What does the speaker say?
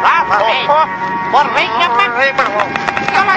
Vorweg, vorweg, Vorweg, Vorweg,